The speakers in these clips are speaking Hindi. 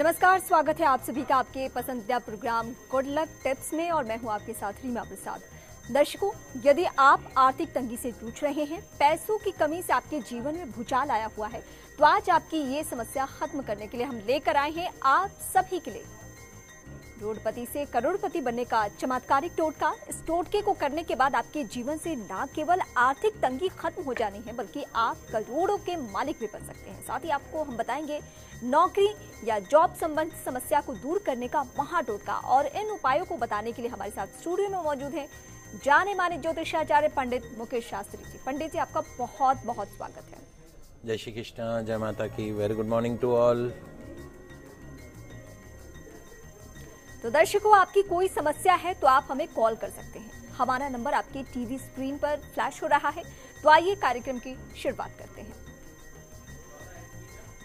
नमस्कार, स्वागत है आप सभी का आपके पसंदीदा प्रोग्राम गुड लक टिप्स में और मैं हूँ आपके साथ रीमा प्रसाद। दर्शकों, यदि आप आर्थिक तंगी से जूझ रहे हैं, पैसों की कमी से आपके जीवन में भूचाल आया हुआ है तो आज आपकी ये समस्या खत्म करने के लिए हम लेकर आए हैं आप सभी के लिए। करोड़पति से करोड़पति बनने का चमत्कारिक टोटका। इस टोटके को करने के बाद आपके जीवन से न केवल आर्थिक तंगी खत्म हो जानी है, बल्कि आप करोड़ों के मालिक भी बन सकते हैं। साथ ही आपको हम बताएँगे नौकरी या जॉब संबंध समस्या को दूर करने का महा टोटका। और इन उपायों को बताने के लिए हमारे साथ स्टूडियो में मौजूद है जाने माने ज्योतिषाचार्य पंडित मुकेश शास्त्री जी। पंडित जी, आपका बहुत बहुत स्वागत है। जय श्री कृष्ण, जय माता की। Very good morning to all. तो दर्शकों, आपकी कोई समस्या है तो आप हमें कॉल कर सकते हैं। हमारा नंबर आपकी टीवी स्क्रीन पर फ्लैश हो रहा है तो आइए कार्यक्रम की शुरुआत करते हैं।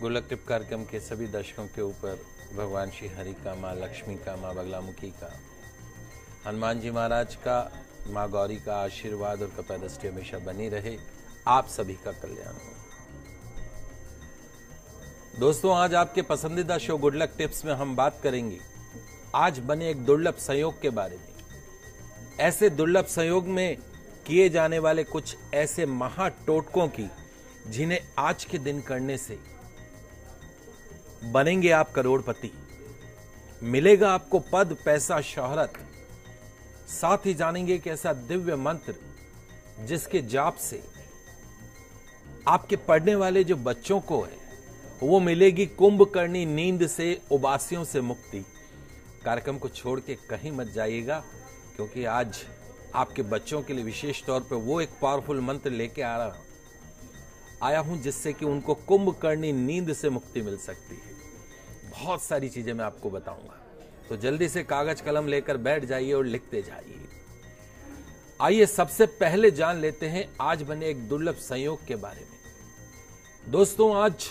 गुलक टिप कार्यक्रम के सभी दर्शकों के ऊपर भगवान श्री हरि का, माँ लक्ष्मी का, माँ बगलामुखी का, हनुमान जी महाराज का, माँ गौरी का आशीर्वाद और कृपा दृष्टि हमेशा बनी रहे। आप सभी का कल्याण हो। दोस्तों, आज आपके पसंदीदा शो गुड लक टिप्स में हम बात करेंगे। आज बने एक दुर्लभ संयोग के बारे में। ऐसे दुर्लभ संयोग में किए जाने वाले कुछ ऐसे महा टोटकों की, जिन्हें आज के दिन करने से बनेंगे आप करोड़पति। मिलेगा आपको पद, पैसा, शोहरत। साथ ही जानेंगे कि ऐसा दिव्य मंत्र, जिसके जाप से आपके पढ़ने वाले जो बच्चों को है, वो मिलेगी कुंभकर्णी नींद से, उबासियों से मुक्ति। कार्यक्रम को छोड़ के कहीं मत जाइएगा, क्योंकि आज आपके बच्चों के लिए विशेष तौर पर वो एक पावरफुल मंत्र लेके आ रहा आया हूँ जिससे कि उनको कुंभकर्णी नींद से मुक्ति मिल सकती है। बहुत सारी चीज़ें मैं आपको बताऊँगा। तो जल्दी से कागज़ कलम लेकर बैठ जाइए और लिखते जाइए। आइए सबसे पहले जान लेते हैं आज बने एक दुर्लभ संयोग के बारे में। दोस्तों, आज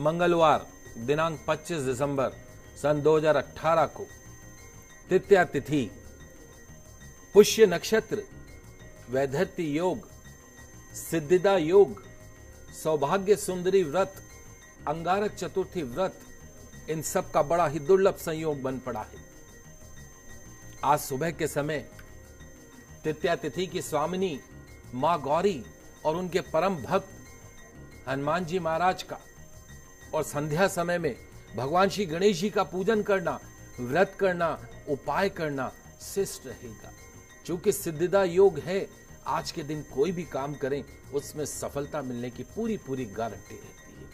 मंगलवार, दिनांक 25 दिसंबर, सन 2018 को तृतीया तिथि पुष्य नक्षत्र, वैधर्ती योग, सिद्धिदा योग, सौभाग्य सुंदरी व्रत अंगारक चतुर्थी व्रत, इन सब का बड़ा ही दुर्लभ संयोग बन पड़ा है। आज सुबह के समय तृतीया तिथि की स्वामिनी, माँ गौरी और उनके परम भक्त हनुमान जी महाराज का और संध्या समय में भगवान श्री गणेश जी का पूजन करना व्रत करना, उपाय करना शिष्ट रहेगा। चूँकि सिद्धिदा योग है, आज के दिन कोई भी काम करें, उसमें सफलता मिलने की पूरी पूरी गारंटी रहती है।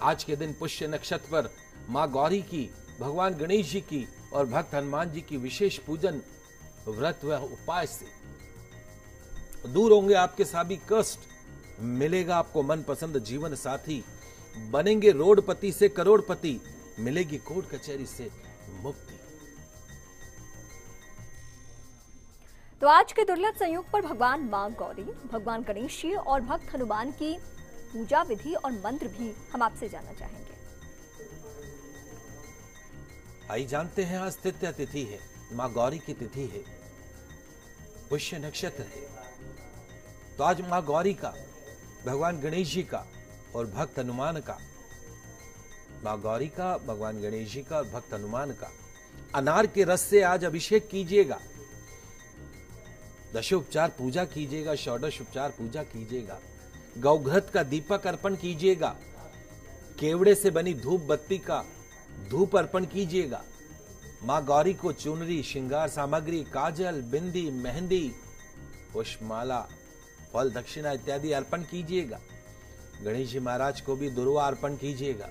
आज के दिन पुष्य नक्षत्र पर माँ गौरी की, भगवान गणेश जी की और भक्त हनुमान जी की विशेष पूजन, व्रत व उपाय से। दूर होंगे आपके सभी कष्ट। मिलेगा आपको मनपसंद जीवन साथी। बनेंगे रोडपति से करोड़पति। मिलेगी कोर्ट कचहरी से मुक्ति। तो आज के दुर्लभ संयोग पर भगवान माँ गौरी भगवान गणेश जी और भक्त हनुमान की पूजा विधि और मंत्र भी हम आपसे जानना चाहेंगे। आई जानते हैं आज तृतीय तिथि है माँ गौरी की तिथि है पुष्य नक्षत्र है। तो आज माँ गौरी का भगवान गणेश जी का और भक्त हनुमान का माँ गौरी का, भगवान गणेश जी का और भक्त हनुमान का। अनार के रस से आज अभिषेक कीजिएगा। दशोपचार पूजा कीजिएगा षोडश उपचार पूजा कीजिएगा। गौघृत का दीपक अर्पण कीजिएगा। केवड़े से बनी धूप बत्ती का धूप अर्पण कीजिएगा। माँ गौरी को चुनरी, श्रृंगार सामग्री, काजल, बिंदी, मेहंदी, पुष्पमाला, फल, दक्षिणा इत्यादि अर्पण कीजिएगा। गणेश जी महाराज को भी दुर्वा अर्पण कीजिएगा।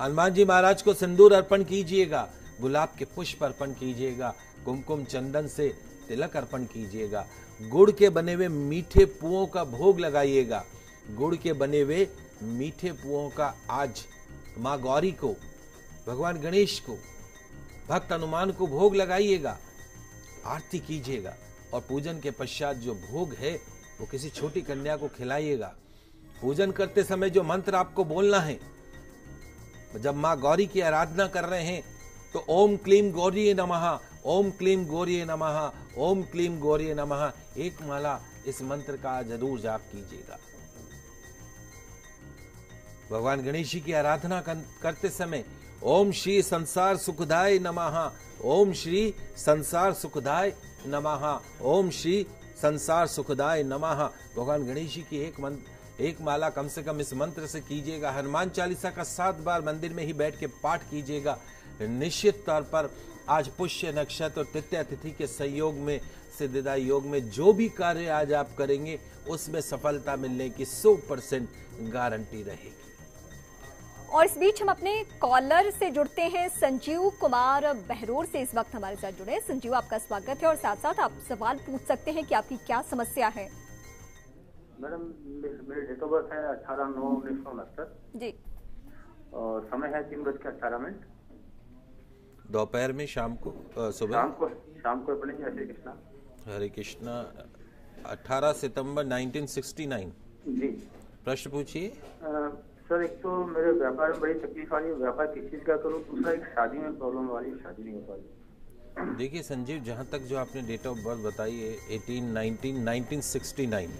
हनुमान जी महाराज को सिंदूर अर्पण कीजिएगा, गुलाब के पुष्प अर्पण कीजिएगा, कुमकुम चंदन से तिलक अर्पण कीजिएगा, गुड़ के बने हुए मीठे पुओं का भोग लगाइएगा। गुड़ के बने हुए मीठे पुओं का आज माँ गौरी को, भगवान गणेश को, भक्त हनुमान को भोग लगाइएगा, आरती कीजिएगा और पूजन के पश्चात जो भोग है, वो किसी छोटी कन्या को खिलाइएगा। पूजन करते समय जो मंत्र आपको बोलना है जब माँ गौरी की आराधना कर रहे हैं तो ओम क्लीम गौरी नमः, ओम क्लीम गौरी नमः, ओम क्लीम गौरी नमः, एक माला इस मंत्र का ज़रूर जाप कीजिएगा। भगवान गणेश जी की आराधना करते समय ओम श्री संसार सुखदाय नमः, ओम श्री संसार सुखदाय नमः, ओम श्री संसार सुखदाय नमः, भगवान गणेश जी की एक मंत्र एक माला कम से कम इस मंत्र से कीजिएगा। हनुमान चालीसा का सात बार मंदिर में ही बैठ के पाठ कीजिएगा। निश्चित तौर पर आज पुष्य नक्षत्र और तृतीय तिथि के सहयोग में सिद्धदा योग में जो भी कार्य आज आप करेंगे, उसमें सफलता मिलने की 100 परसेंट गारंटी रहेगी। और इस बीच हम अपने कॉलर से जुड़ते हैं संजीव कुमार बहरोर से। इस वक्त हमारे साथ जुड़े संजीव, आपका स्वागत है और साथ साथ आप सवाल पूछ सकते हैं कि आपकी क्या समस्या है। मैडम मेरी डेट ऑफ़ बर्थ है अठारह नौ उन्नीस सौ उनहत्तर। जी। और समय है तीन बज के अठारह मिनट। दोपहर में शाम को सुबह? शाम को शाम को अपने हरे कृष्णा। हरे कृष्णा 18 सितंबर 1969 जी। प्रश्न पूछिए। सर एक तो मेरे व्यापार में बड़ी तकलीफ़ आ रही है। व्यापार किस चीज़ का करूँ? दूसरा एक शादी में प्रॉब्लम आ रही है शादी नहीं हो पा रही। देखिए संजीव जहाँ तक जो आपने डेट ऑफ़ बर्थ बताई है eighteen nineteen nineteen sixty nine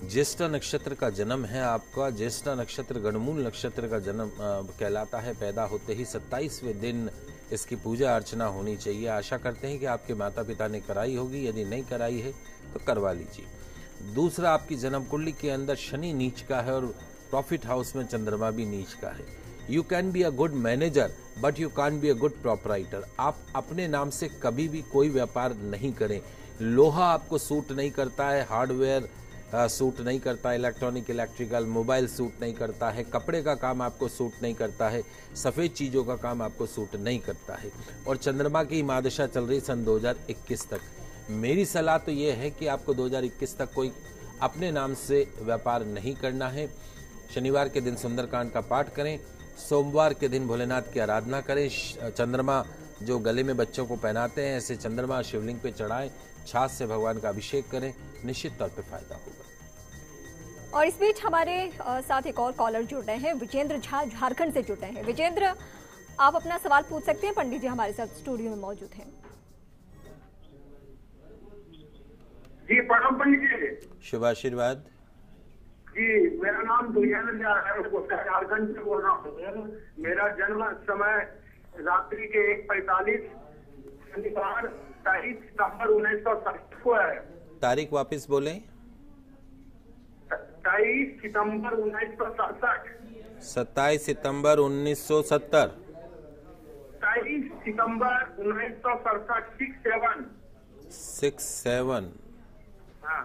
ज्येष्ठ नक्षत्र का जन्म है आपका, ज्येष्ठ नक्षत्र गणमूल नक्षत्र का जन्म कहलाता है। पैदा होते ही सत्ताईसवें दिन इसकी पूजा अर्चना होनी चाहिए। आशा करते हैं कि आपके माता पिता ने कराई होगी। यदि नहीं कराई है तो करवा लीजिए। दूसरा आपकी जन्म कुंडली के अंदर शनि नीच का है और प्रॉफिट हाउस में चंद्रमा भी नीच का है। You can be a good manager but you can be a good proprietor आप अपने नाम से कभी भी कोई व्यापार नहीं करें। लोहा आपको सूट नहीं करता है, हार्डवेयर सूट नहीं करता इलेक्ट्रॉनिक इलेक्ट्रिकल मोबाइल सूट नहीं करता है, कपड़े का काम आपको सूट नहीं करता है, सफ़ेद चीज़ों का काम आपको सूट नहीं करता है। और चंद्रमा की मादशा चल रही सन 2021 तक। मेरी सलाह तो ये है कि आपको 2021 तक कोई अपने नाम से व्यापार नहीं करना है। शनिवार के दिन सुंदरकांड का पाठ करें, सोमवार के दिन भोलेनाथ की आराधना करें चंद्रमा जो गले में बच्चों को पहनाते हैं, ऐसे चंद्रमा शिवलिंग पे चढ़ाएँ छाछ से भगवान का अभिषेक करें निश्चित तौर पर फ़ायदा होगा। और इस बीच हमारे साथ एक और कॉलर जुड़ रहे हैं विजेंद्र झा झारखंड से जुड़ रहे हैं। विजेंद्र आप अपना सवाल पूछ सकते हैं पंडित जी हमारे साथ स्टूडियो में मौजूद हैं। जी प्रणाम पंडित जी। शुभ आशीर्वाद। जी मेरा नाम दुर्गेंद्र झा है झारखंड से बोल रहा हूँ। मेरा जन्म समय रात्रि के एक पैतालीस शनिवार तेईस सितंबर उन्नीस सौ सड़सठ को है। तारीख वापस बोले। सत्ताईस सितंबर उन्नीस सौ सड़सठ। सत्ताईस सितंबर उन्नीस सौ सत्तर। सत्ताईस सितंबर उन्नीस सौ सड़सठ सिक्स सेवन सिक्स सेवन हाँ।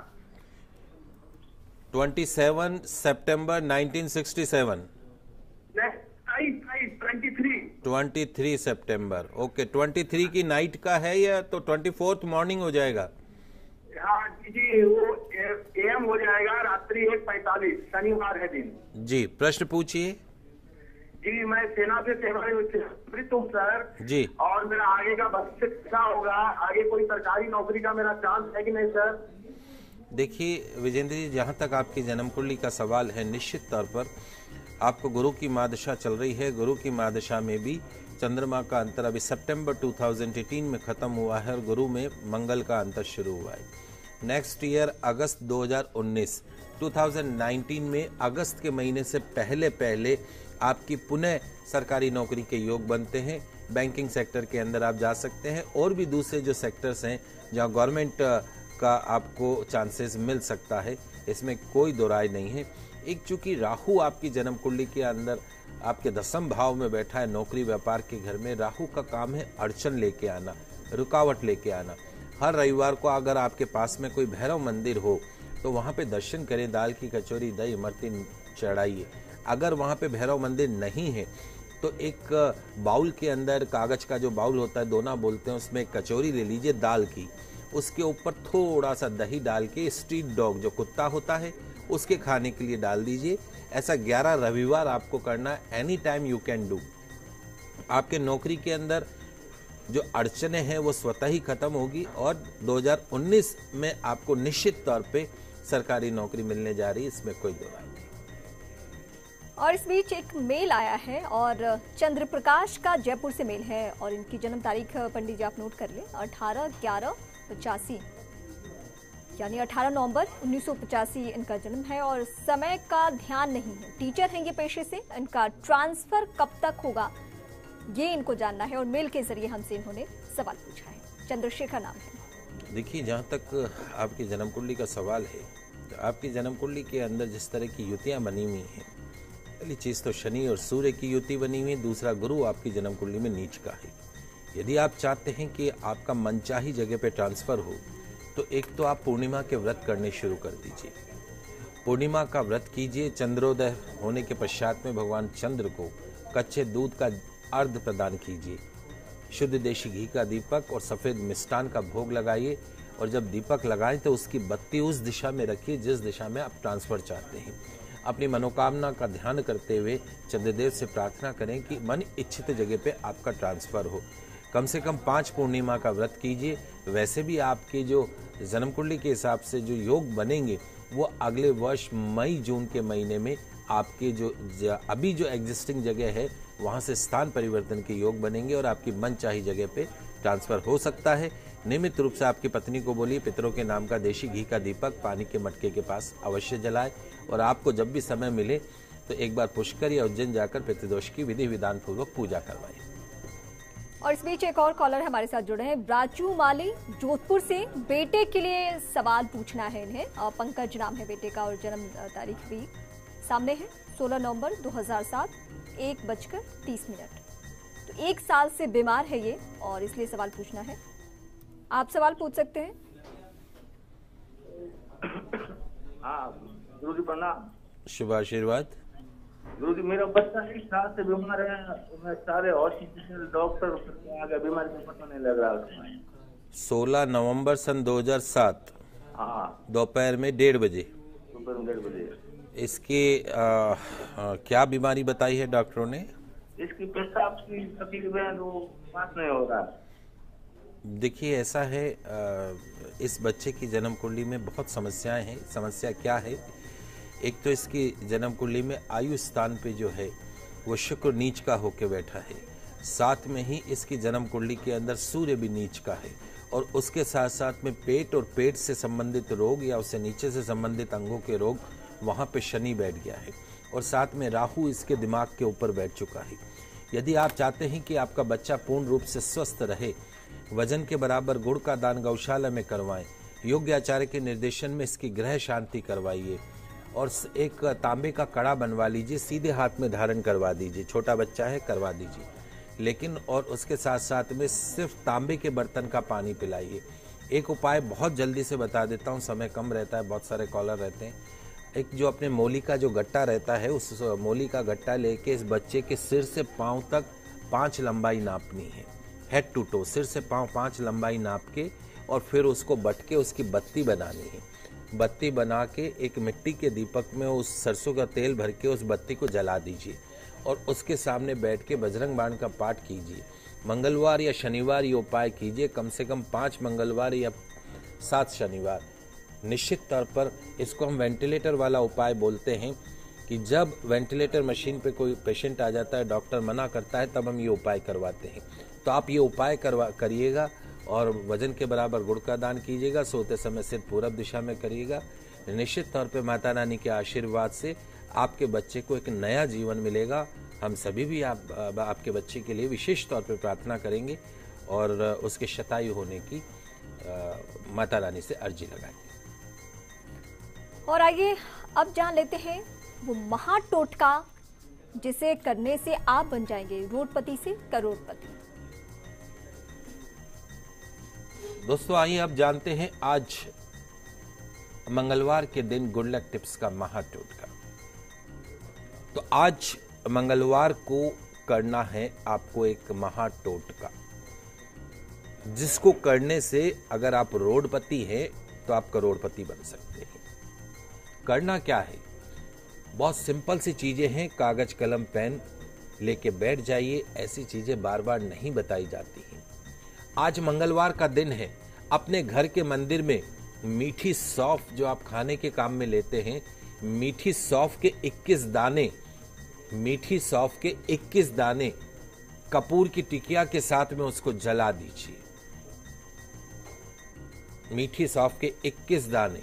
Twenty seven September nineteen sixty seven twenty three September. Okay twenty three की नाइट का है या तो ट्वेंटी फोर्थ मॉर्निंग हो जाएगा? हाँ जी जी वो एम हो जाएगा रात्रि एक पैतालीस शनिवार है दिन। जी प्रश्न पूछिए। जी मैं सेना से सेवानिवृत्त हूँ सर। जी। और मेरा आगे का भविष्य क्या होगा? आगे कोई सरकारी नौकरी का मेरा चांस है कि नहीं सर? देखिए विजेंद्र जी जहाँ तक आपकी जन्म कुंडली का सवाल है निश्चित तौर पर आपको गुरु की मादशा चल रही है। गुरु की मादशा में भी चंद्रमा का अंतर अभी सितंबर 2018 में ख़त्म हुआ है और गुरु में मंगल का अंतर शुरू हुआ है। नेक्स्ट ईयर अगस्त 2019 2019 में अगस्त के महीने से पहले पहले आपकी पुनः सरकारी नौकरी के योग बनते हैं। बैंकिंग सेक्टर के अंदर आप जा सकते हैं और भी दूसरे जो सेक्टर्स हैं, जहाँ गवर्नमेंट का आपको चांसेस मिल सकता है, इसमें कोई दो राय नहीं है। एक चूँकि राहु आपकी जन्म कुंडली के अंदर आपके दसम भाव में बैठा है, नौकरी व्यापार के घर में, राहु का काम है अड़चन लेके आना, रुकावट लेके आना। हर रविवार को अगर आपके पास में कोई भैरव मंदिर हो तो वहाँ पे दर्शन करें, दाल की कचौरी, दही इमरती चढ़ाइए। अगर वहाँ पे भैरव मंदिर नहीं है तो एक बाउल के अंदर कागज़ का जो बाउल होता है, दोना बोलते हैं, उसमें कचौरी ले लीजिए दाल की। उसके ऊपर थोड़ा सा दही डाल के, स्ट्रीट डॉग, जो कुत्ता होता है उसके खाने के लिए डाल दीजिए। ऐसा 11 रविवार आपको करना any time you can do आपके नौकरी के अंदर जो अड़चने हैं, वो स्वतः ही खत्म होगी और 2019 में आपको निश्चित तौर पे सरकारी नौकरी मिलने जा रही है। इसमें कोई दो राय नहीं। और इस बीच एक मेल आया है और चंद्र प्रकाश का जयपुर से मेल है और इनकी जन्म तारीख पंडित जी आप नोट कर ले, अठारह ग्यारह पचासी। यानी 18 नवंबर 1985 इनका जन्म है और समय का ध्यान नहीं है। टीचर हैं ये पेशे से, इनका ट्रांसफ़र कब तक होगा, ये इनको जानना है और मेल के ज़रिए हमसे इन्होंने सवाल पूछा है। चंद्रशेखर नाम है। देखिए, जहाँ तक आपकी जन्म कुंडली का सवाल है तो आपकी जन्म कुंडली के अंदर जिस तरह की युतियाँ बनी हुई हैं, पहली चीज़ तो शनि और सूर्य की युति बनी हुई दूसरा गुरु आपकी जन्म कुंडली में नीच का है। यदि आप चाहते हैं कि आपका मनचाही जगह पे ट्रांसफ़र हो तो एक तो आप पूर्णिमा के व्रत करने शुरू कर दीजिए। पूर्णिमा का व्रत कीजिए, चंद्रोदय होने के पश्चात में भगवान चंद्र को कच्चे दूध का अर्ध प्रदान कीजिए। शुद्ध देशी घी का दीपक और सफ़ेद मिष्टान का भोग लगाइए और जब दीपक लगाएँ तो उसकी बत्ती उस दिशा में रखिए जिस दिशा में आप ट्रांसफ़र चाहते हैं। अपनी मनोकामना का ध्यान करते हुए चंद्रदेव से प्रार्थना करें कि मन इच्छित जगह पे आपका ट्रांसफ़र हो। कम से कम पाँच पूर्णिमा का व्रत कीजिए। वैसे भी आपके जो जन्म कुंडली के हिसाब से जो योग बनेंगे, वो अगले वर्ष मई, जून के महीने में आपके जो अभी जो एग्जिस्टिंग जगह है, वहाँ से स्थान परिवर्तन के योग बनेंगे और आपकी मन चाही जगह पे ट्रांसफ़र हो सकता है। नियमित रूप से आपकी पत्नी को बोलिए, पितरों के नाम का देशी घी का दीपक, पानी के मटके के पास अवश्य जलाए और आपको जब भी समय मिले तो एक बार पुष्कर या उज्जैन जाकर पितृदोष की विधि विधान पूर्वक पूजा करवाएँ। और इस बीच एक और कॉलर हमारे साथ जुड़े हैं। राजू माली जोधपुर से। बेटे के लिए सवाल पूछना है इन्हें। पंकज नाम है बेटे का और जन्म तारीख भी सामने है। 16 नवंबर 2007 एक बजकर तीस मिनट। तो एक साल से बीमार है ये और इसलिए सवाल पूछना है। आप सवाल पूछ सकते हैं। हाँ शुभ आशीर्वाद। गुरु मेरा बच्चा एक साल से बीमार है मैं सारे हॉस्पिटल डॉक्टर आगे बीमारी का पता नहीं लग रहा सोलह नवंबर सन 2007 हाँ। दोपहर में डेढ़ बजे। दोपहर में डेढ़ बजे। इसकी आ, आ, क्या बीमारी बताई है डॉक्टरों ने? इसकी पेशाब की तकलीफ़ है तो नहीं हो रहा। देखिए ऐसा है आ, इस बच्चे की जन्म कुंडली में बहुत समस्याएँ हैं। समस्या क्या है? एक तो इसकी जन्म कुंडली में आयु स्थान पे जो है, वो शुक्र नीच का होके बैठा है। साथ में ही इसकी जन्म कुंडली के अंदर सूर्य भी नीच का है और उसके साथ साथ में पेट और पेट से संबंधित रोग या उससे नीचे से संबंधित अंगों के रोग, वहाँ पे शनि बैठ गया है और साथ में राहु इसके दिमाग के ऊपर बैठ चुका है। यदि आप चाहते हैं कि आपका बच्चा पूर्ण रूप से स्वस्थ रहे, वज़न के बराबर गुड़ का दान गौशाला में करवाएँ, योग्य आचार्य के निर्देशन में इसकी ग्रह शांति करवाइए। और एक तांबे का कड़ा बनवा लीजिए, सीधे हाथ में धारण करवा दीजिए, छोटा बच्चा है, करवा दीजिए। लेकिन, और उसके साथ साथ में सिर्फ़ तांबे के बर्तन का पानी पिलाइए। एक उपाय बहुत जल्दी से बता देता हूँ, समय कम रहता है, बहुत सारे कॉलर रहते हैं। एक जो अपने मोली का जो गट्टा रहता है, उस मोली का गट्टा लेके इस बच्चे के सिर से पाँव तक पाँच लंबाई नापनी है। हेड टू टो सिर से पाँव पाँच लंबाई नाप के और फिर उसको बट के उसकी बत्ती बनानी है। बत्ती बना के एक मिट्टी के दीपक में उस सरसों का तेल भर के उस बत्ती को जला दीजिए और उसके सामने बैठ के बजरंग बाण का पाठ कीजिए। मंगलवार या शनिवार ये उपाय कीजिए, कम से कम पाँच मंगलवार या सात शनिवार। निश्चित तौर पर इसको हम वेंटिलेटर वाला उपाय बोलते हैं कि जब वेंटिलेटर मशीन पे कोई पेशेंट आ जाता है, डॉक्टर मना करता है, तब हम ये उपाय करवाते हैं। तो आप ये उपाय करवा करिएगा और वज़न के बराबर गुड़ का दान कीजिएगा सोते समय सिर पूरब दिशा में करिएगा। निश्चित तौर पे माता रानी के आशीर्वाद से आपके बच्चे को एक नया जीवन मिलेगा। हम सभी भी आप आप आपके बच्चे के लिए विशेष तौर पे प्रार्थना करेंगे और उसके शतायु होने की आ, माता रानी से अर्जी लगाएँगे। और आइए अब जान लेते हैं वो महा टोटका जिसे करने से आप बन जाएँगे रोडपति से करोड़पति। दोस्तों, आइए अब जानते हैं आज मंगलवार के दिन गुड लक टिप्स का महा टोटका तो आज मंगलवार को करना है आपको एक महा टोटका जिसको करने से अगर आप रोडपति हैं तो आप करोड़पति बन सकते हैं। करना क्या है? बहुत सिंपल सी चीज़ें हैं, कागज़, कलम, पेन लेके बैठ जाइए। ऐसी चीज़ें बार बार नहीं बताई जाती हैं। आज मंगलवार का दिन है। अपने घर के मंदिर में मीठी सौफ जो आप खाने के काम में लेते हैं, मीठी सौफ के 21 दाने, मीठी सौफ के 21 दाने कपूर की टिकिया के साथ में उसको जला दीजिए। मीठी सौफ के 21 दाने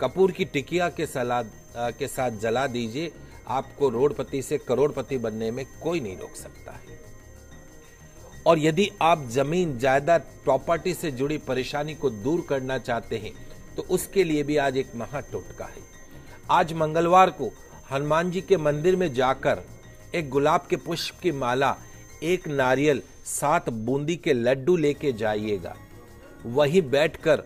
कपूर की टिकिया के सलाद के साथ जला दीजिए। आपको रोडपति से करोड़पति बनने में कोई नहीं रोक सकता है। और यदि आप ज़मीन जायदाद प्रॉपर्टी से जुड़ी परेशानी को दूर करना चाहते हैं तो उसके लिए भी आज एक महा टोटका है। आज मंगलवार को हनुमान जी के मंदिर में जाकर एक गुलाब के पुष्प की माला, एक नारियल, सात बूंदी के लड्डू लेके जाइएगा। वहीं बैठकर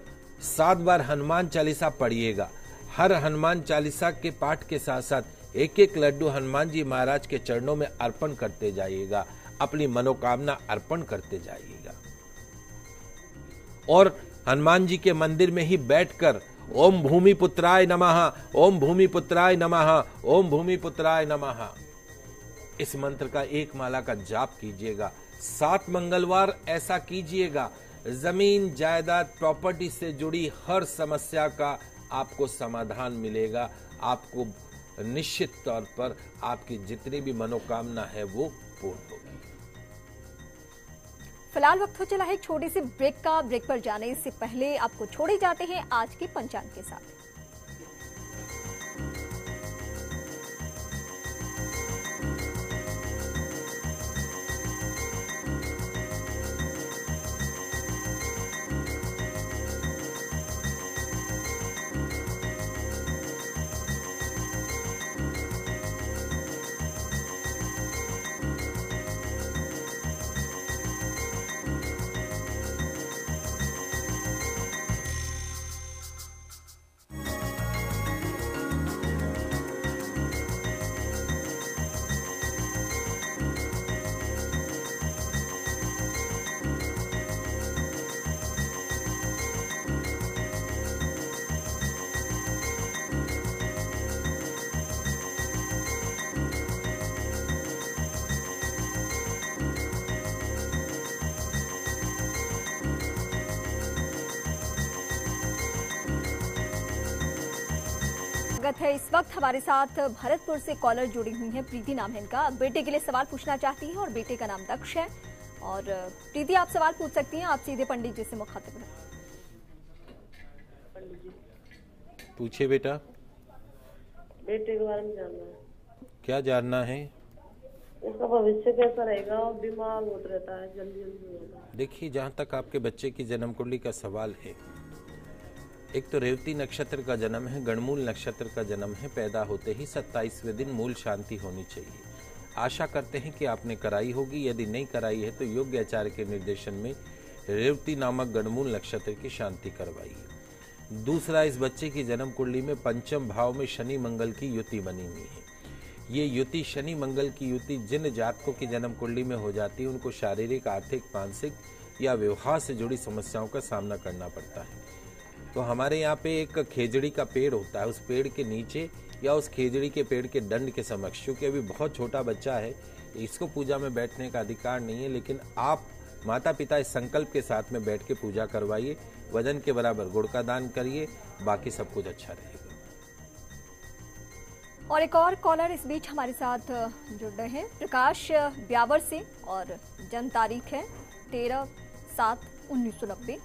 सात बार हनुमान चालीसा पढ़िएगा। हर हनुमान चालीसा के पाठ के साथ साथ एक एक लड्डू हनुमान जी महाराज के चरणों में अर्पण करते जाइएगा। अपनी मनोकामना अर्पण करते जाइएगा। और हनुमान जी के मंदिर में ही बैठकर, ओम भूमि पुत्राय नमः, ओम भूमि पुत्राय नमः, ओम भूमि पुत्राय नमः। इस मंत्र का एक माला का जाप कीजिएगा। सात मंगलवार ऐसा कीजिएगा। ज़मीन, जायदाद, प्रॉपर्टी से जुड़ी हर समस्या का आपको समाधान मिलेगा। आपको निश्चित तौर पर आपकी जितनी भी मनोकामना है वो पूर्ण फ़िलहाल वक्त हो चला है छोटे से ब्रेक का। ब्रेक पर जाने से पहले आपको छोड़े जाते हैं आज के पंचांग के साथ। स्वागत है। इस वक्त हमारे साथ भरतपुर से कॉलर जुड़ी हुई है प्रीति नाम है इनका। बेटे के लिए सवाल पूछना चाहती हैं और बेटे का नाम दक्ष है। और प्रीति आप सवाल पूछ सकती हैं आप सीधे पंडित जी से मुखातिब हैं पूछिए बेटा। बेटे के बारे में जानना है। क्या जानना है? उसका भविष्य कैसा रहेगा? और बीमार बहुत रहता है जल्दी जल्दी देखिए जहाँ तक आपके बच्चे की जन्म कुंडली का सवाल है एक तो रेवती नक्षत्र का जन्म है, गणमूल नक्षत्र का जन्म है, पैदा होते ही सत्ताईसवें दिन मूल शांति होनी चाहिए। आशा करते हैं कि आपने कराई होगी, यदि नहीं कराई है तो योग्य आचार्य के निर्देशन में रेवती नामक गणमूल नक्षत्र की शांति करवाइए। दूसरा, इस बच्चे की जन्म कुंडली में पंचम भाव में शनि मंगल की युति बनी हुई है। ये युति, शनि मंगल की युति जिन जातकों की जन्म कुंडली में हो जाती है, उनको शारीरिक, आर्थिक, मानसिक या व्यवहार से जुड़ी समस्याओं का सामना करना पड़ता है। तो हमारे यहाँ पे एक खेजड़ी का पेड़ होता है, उस पेड़ के नीचे या उस खेजड़ी के पेड़ के दंड के समक्ष, क्योंकि अभी बहुत छोटा बच्चा है, इसको पूजा में बैठने का अधिकार नहीं है, लेकिन आप माता पिता इस संकल्प के साथ में बैठ के पूजा करवाइए, वज़न के बराबर गुड़ का दान करिए, बाकी सब कुछ अच्छा रहेगा। और एक और कॉलर इस बीच हमारे साथ जुड़ रहे हैं, प्रकाश ब्यावर से और जन्म तारीख है, तेरह सात उन्नीस सौ नब्बे।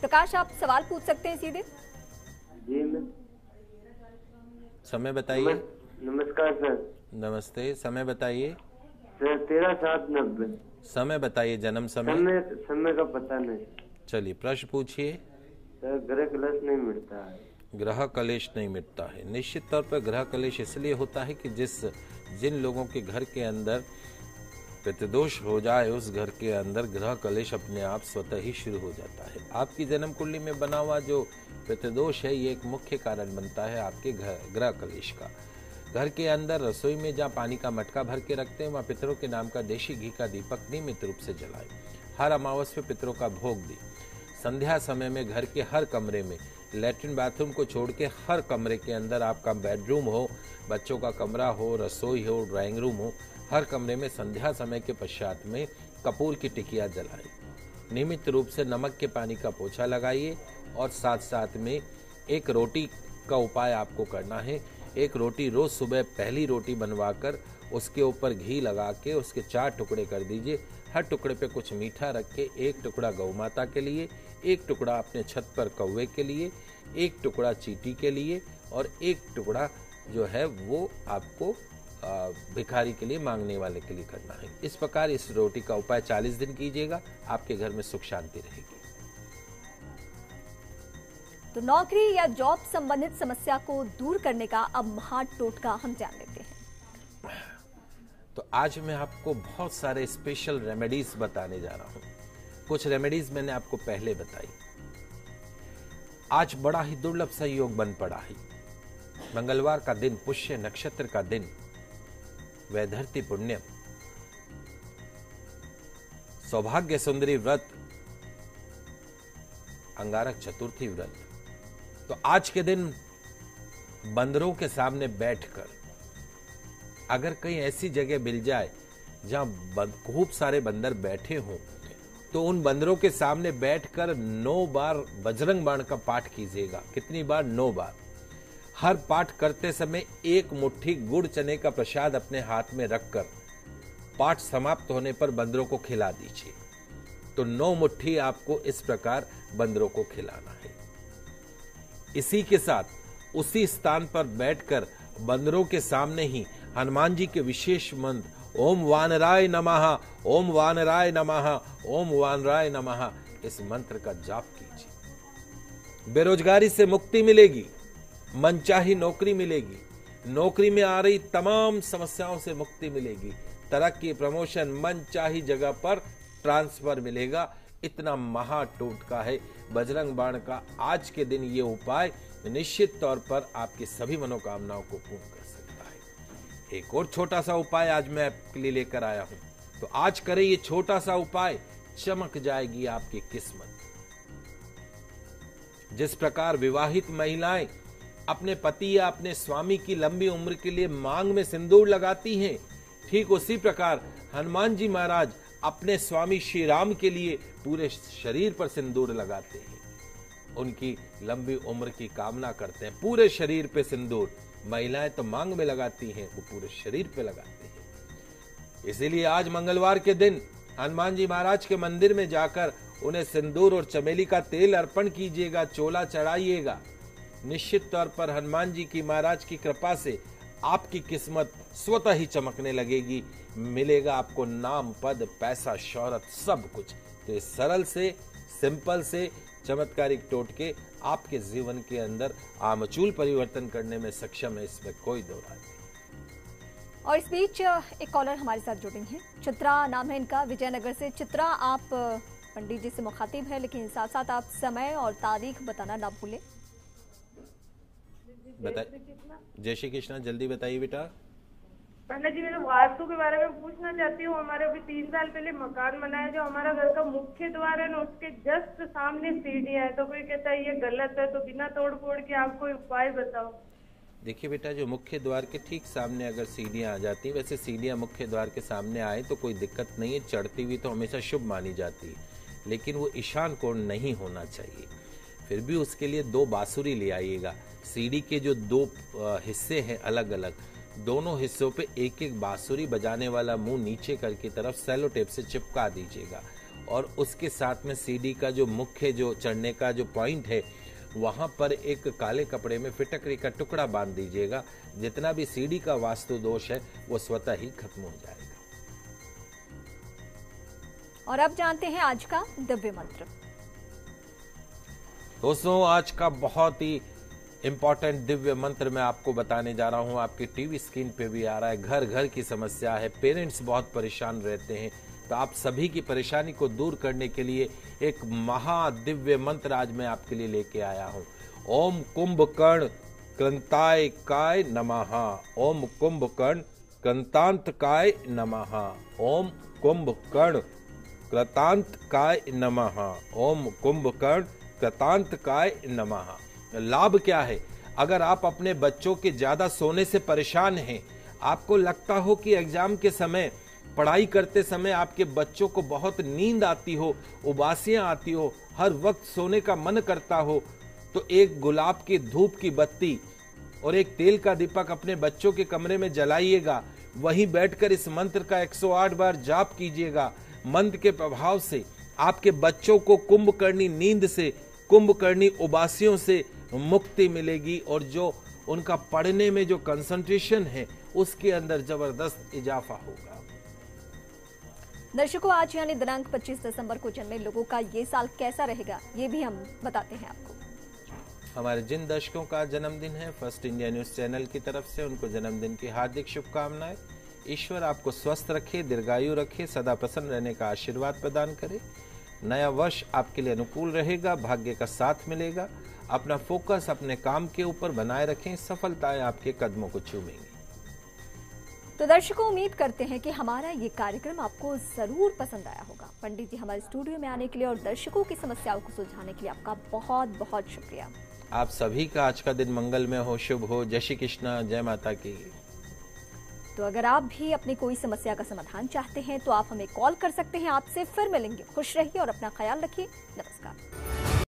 प्रकाश आप सवाल पूछ सकते हैं सीधे जी समय बताइए। नमस्कार सर। नमस्ते समय बताइए। सर तेरह सात नब्बे। समय बताइए जन्म समय। समय समय का पता नहीं। चलिए प्रश्न पूछिए। सर ग्रह कलश नहीं मिलता है। ग्रह कलेश नहीं मिटता है। निश्चित तौर पर ग्रह कलेश इसलिए होता है कि जिस जिन लोगों के घर के अंदर प्रतिदोष हो जाए उस घर के अंदर ग्रह कलेश अपने आप स्वतः ही शुरू हो जाता है। आपकी जन्म कुंडली में बना हुआ जो प्रतिदोष है, ये एक मुख्य कारण बनता है आपके घर ग्रह कलेश का। घर के अंदर रसोई में जहाँ पानी का मटका भर के रखते हैं, वहाँ पितरों के नाम का देशी घी का दीपक नियमित रूप से जलाए। हर अमावस पे पितरों का भोग दी। संध्या समय में घर के हर कमरे में लेटरिन बाथरूम को छोड़ के हर कमरे के अंदर आपका बेडरूम हो, बच्चों का कमरा हो, रसोई हो, ड्राइंग रूम हो हर कमरे में संध्या समय के पश्चात में कपूर की टिकिया जलाए नियमित रूप से नमक के पानी का पोछा लगाइए और साथ साथ में एक रोटी का उपाय आपको करना है। एक रोटी रोज सुबह पहली रोटी बनवाकर उसके ऊपर घी लगा के उसके चार टुकड़े कर दीजिए। हर टुकड़े पे कुछ मीठा रख के एक टुकड़ा गौ माता के लिए, एक टुकड़ा अपने छत पर कौवे के लिए, एक टुकड़ा चीटी के लिए और एक टुकड़ा जो है वो आपको भिखारी के लिए मांगने वाले के लिए करना है। इस प्रकार इस रोटी का उपाय 40 दिन कीजिएगा आपके घर में सुख शांति रहेगी। तो नौकरी या जॉब संबंधित समस्या को दूर करने का अब महा टोटका हम जान लेते हैं। तो आज मैं आपको बहुत सारे स्पेशल रेमेडीज बताने जा रहा हूँ। कुछ रेमेडीज मैंने आपको पहले बताई। आज बड़ा ही दुर्लभ सहयोग बन पड़ा है। मंगलवार का दिन पुष्य नक्षत्र का दिन वैधरती पुण्यम। सौभाग्य सुंदरी व्रत, अंगारक चतुर्थी व्रत। तो आज के दिन बंदरों के सामने बैठकर, अगर कहीं ऐसी जगह मिल जाए जहाँ खूब सारे बंदर बैठे हों तो उन बंदरों के सामने बैठकर नौ बार बजरंग बाण का पाठ कीजिएगा। कितनी बार? नौ बार। हर पाठ करते समय एक मुट्ठी गुड़ चने का प्रसाद अपने हाथ में रखकर पाठ समाप्त होने पर बंदरों को खिला दीजिए। तो नौ मुट्ठी आपको इस प्रकार बंदरों को खिलाना है। इसी के साथ उसी स्थान पर बैठकर बंदरों के सामने ही हनुमान जी के विशेष मंत्र, ओम वानराय नमः, ओम वानराय नमः, ओम वानराय नमः, इस मंत्र का जाप कीजिए। बेरोजगारी से मुक्ति मिलेगी। मनचाही नौकरी मिलेगी। नौकरी में आ रही तमाम समस्याओं से मुक्ति मिलेगी। तरक्की, प्रमोशन मन चाही जगह पर ट्रांसफ़र मिलेगा। इतना महा टोटका है। बजरंग बाण का आज के दिन ये उपाय निश्चित तौर पर आपकी सभी मनोकामनाओं को पूर्ण कर सकता है। एक और छोटा सा उपाय आज मैं आपके लिए लेकर आया हूँ। तो आज करें ये छोटा सा उपाय, चमक जाएगी आपकी किस्मत। जिस प्रकार विवाहित महिलाएँ अपने पति या अपने स्वामी की लंबी उम्र के लिए मांग में सिंदूर लगाती हैं। ठीक उसी प्रकार हनुमान जी महाराज अपने स्वामी श्री राम के लिए पूरे शरीर पर सिंदूर लगाते हैं। उनकी लंबी उम्र की कामना करते हैं। पूरे शरीर पे सिंदूर। महिलाएँ तो मांग में लगाती हैं, वो पूरे शरीर पे लगाते हैं। इसीलिए आज मंगलवार के दिन हनुमान जी महाराज के मंदिर में जाकर उन्हें सिंदूर और चमेली का तेल अर्पण कीजिएगा, चोला चढ़ाइएगा। निश्चित तौर पर हनुमान जी की महाराज की कृपा से आपकी किस्मत स्वतः ही चमकने लगेगी। मिलेगा आपको नाम, पद, पैसा, शौहरत, सब कुछ। तो इस सरल से, सिंपल से, चमत्कारिक टोटके आपके जीवन के अंदर आमचूल परिवर्तन करने में सक्षम है, इसमें कोई दो नहीं। और इस बीच, एक कॉलर हमारे साथ जुड़ी हैं। चित्रा नाम है इनका, विजयनगर से। चित्रा, आप, पंडित जी से मुखातिब है, लेकिन साथ साथ आप समय और तारीख बताना ना भूलें। बताइए जय श्री कृष्णा। जल्दी बताइए बेटा। पहले जी मैं वास्तु के बारे में पूछना चाहती हूँ। हमारे अभी तीन साल पहले मकान बनाया जो हमारा घर का मुख्य द्वार है ना उसके जस्ट सामने सीढ़ियाँ है। तो कोई कहता है ये गलत है तो बिना तोड़ फोड़ के आप कोई उपाय बताओ? देखिए बेटा जो मुख्य द्वार के ठीक सामने अगर सीढ़ियाँ आ जाती वैसे सीढ़ियाँ मुख्य द्वार के सामने आए तो कोई दिक्कत नहीं है। चढ़ती हुई तो हमेशा शुभ मानी जाती है। लेकिन वो ईशान कोण नहीं होना चाहिए। फिर भी उसके लिए दो बांसुरी ले आइएगा। सीढ़ी के जो दो हिस्से हैं अलग अलग दोनों हिस्सों पे एक एक बांसुरी बजाने वाला मुँह नीचे करके तरफ़ सेलो टेप से चिपका दीजिएगा। और उसके साथ में सीढ़ी का जो मुख्य, जो चढ़ने का जो पॉइंट है, वहाँ पर एक काले कपड़े में फिटकरी का टुकड़ा बाँध दीजिएगा। जितना भी सीढ़ी का वास्तु दोष है, वो स्वतः ही खत्म हो जाएगा। और अब जानते हैं आज का दिव्य मंत्र। दोस्तों, आज का बहुत ही इंपॉर्टेंट दिव्य मंत्र मैं आपको बताने जा रहा हूँ। आपकी टीवी स्क्रीन पे भी आ रहा है। घर घर की समस्या है। पेरेंट्स बहुत परेशान रहते हैं। तो आप सभी की परेशानी को दूर करने के लिए एक महादिव्य मंत्र आज मैं आपके लिए लेके आया हूँ। ओम कुंभकर्ण क्रंताय काय नमः। ओम कुंभकर्ण कृतांत काय नमः। ओम कुंभकर्ण कृतांत काय नमः। ओम कुंभकर्ण कृतांत काय नमः। लाभ क्या है? अगर आप अपने बच्चों के ज़्यादा सोने से परेशान हैं, आपको लगता हो कि एग्ज़ाम के समय, पढ़ाई करते समय आपके बच्चों को बहुत नींद आती हो, उबासियाँ आती हो, हर वक्त सोने का मन करता हो तो एक गुलाब की धूप की बत्ती और एक तेल का दीपक अपने बच्चों के कमरे में जलाइएगा। वहीं बैठकर इस मंत्र का 108 बार जाप कीजिएगा। मंत्र के प्रभाव से आपके बच्चों को कुंभकर्णी नींद से कुंभकर्णी उबासियों से मुक्ति मिलेगी और जो उनका पढ़ने में जो कंसंट्रेशन है उसके अंदर ज़बरदस्त इजाफा होगा। दर्शकों आज यानी दिनांक 25 दिसंबर को जन्मे लोगों का ये साल कैसा रहेगा ये भी हम बताते हैं आपको। हमारे जिन दर्शकों का जन्मदिन है फ़र्स्ट इंडिया न्यूज़ चैनल की तरफ़ से उनको जन्मदिन की हार्दिक शुभकामनाएँ। ईश्वर आपको स्वस्थ रखे दीर्घायु रखे सदा प्रसन्न रहने का आशीर्वाद प्रदान करे। नया वर्ष आपके लिए अनुकूल रहेगा भाग्य का साथ मिलेगा। अपना फोकस अपने काम के ऊपर बनाए रखें सफलताएँ आपके कदमों को चूमेंगी। तो दर्शकों उम्मीद करते हैं कि हमारा ये कार्यक्रम आपको ज़रूर पसंद आया होगा। पंडित जी हमारे स्टूडियो में आने के लिए और दर्शकों की समस्याओं को सुलझाने के लिए आपका बहुत बहुत शुक्रिया। आप सभी का आज का दिन मंगल में हो शुभ हो। जय श्री कृष्णा जय माता की। तो अगर आप भी अपनी कोई समस्या का समाधान चाहते हैं तो आप हमें कॉल कर सकते हैं। आपसे फिर मिलेंगे। खुश रहिए और अपना ख्याल रखिए। नमस्कार।